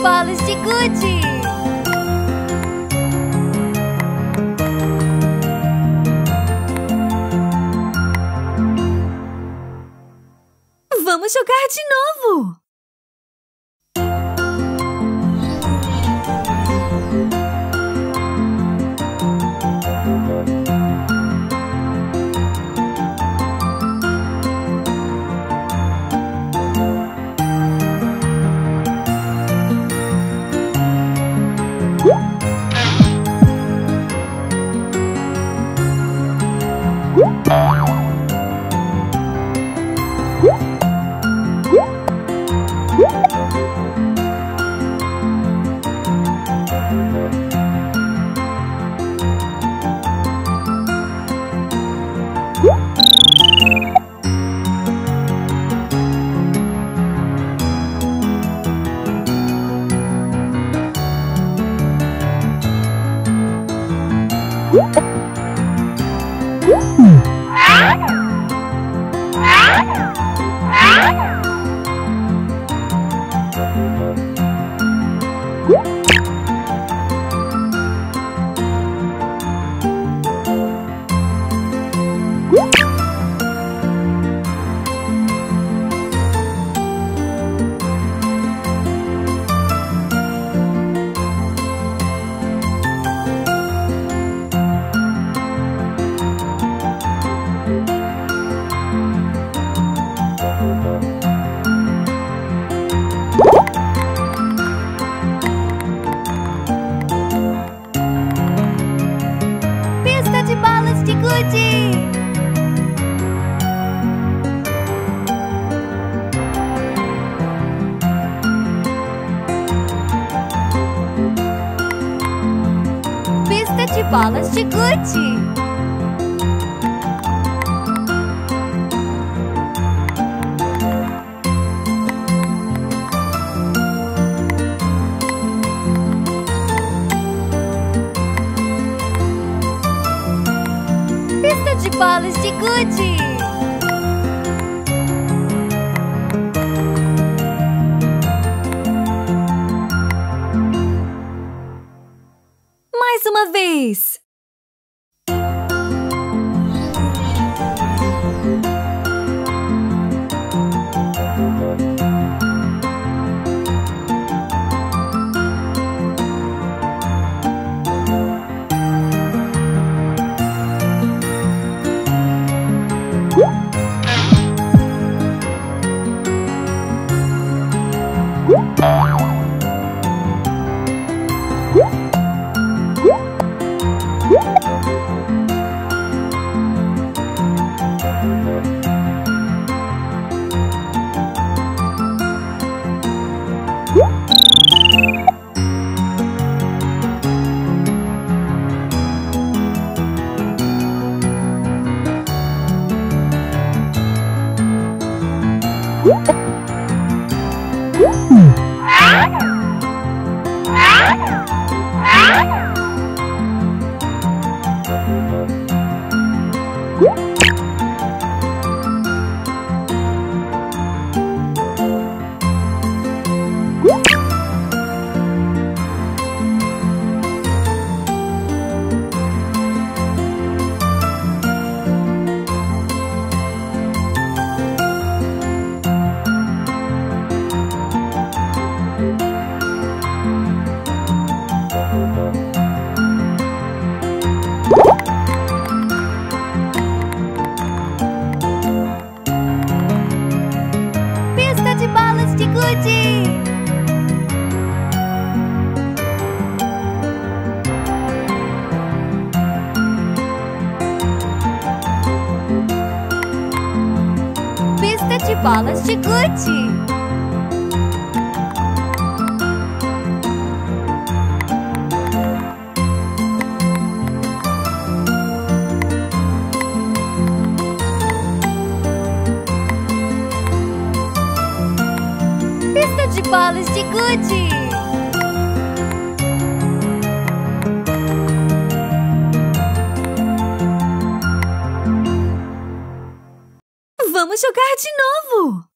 Bolas de gude! Vamos jogar de novo! Pista de bolas de gude! Mais uma vez! Pista de bolas de gude. Vamos jogar de novo!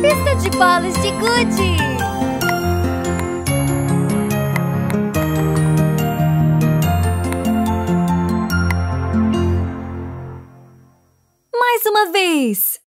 Pista de bolas de gude. Mais uma vez!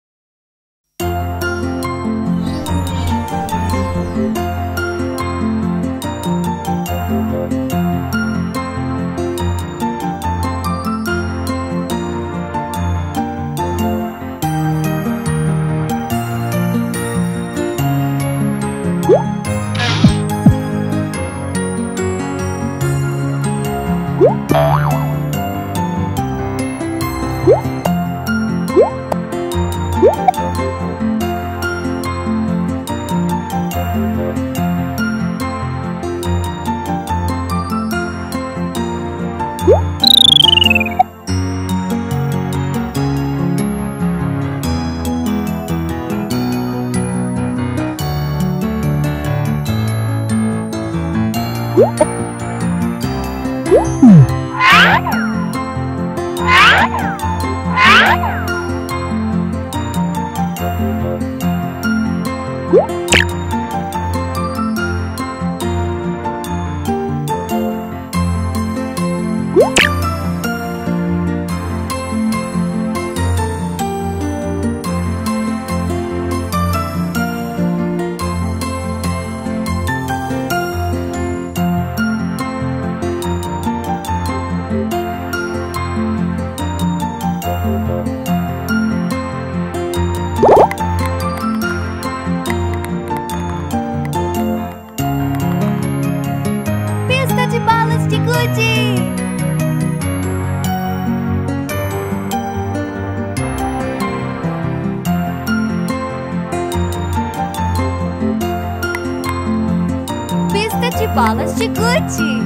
Bolas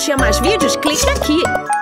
assistir a mais vídeos, clique aqui.